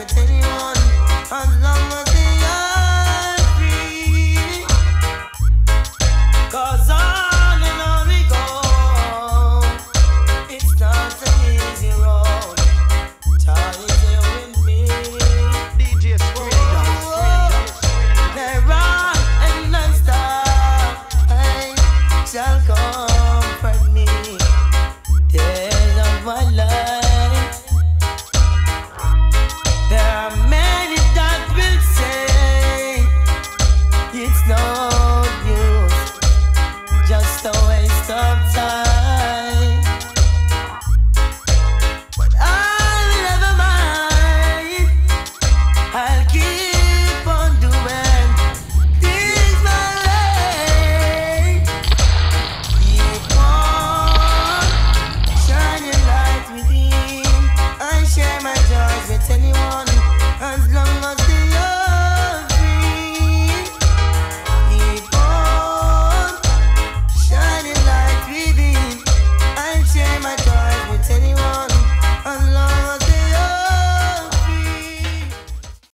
everything on.